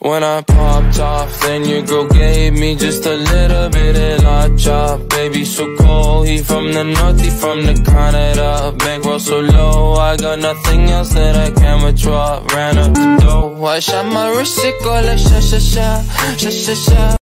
When I popped off, then your girl gave me just a little bit of la chop. Baby, so cold, he from the north, he from the Canada. Bankroll so low, I got nothing else that I can withdraw. Ran up the door, I shot my wrist, it go like sha sha sha, sha sha sha.